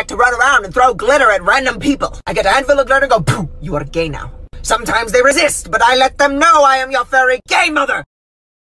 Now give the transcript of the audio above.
like to run around and throw glitter at random people. I get a handful of glitter and go, pooh, you are gay now. Sometimes they resist, but I let them know I am your furry gay mother.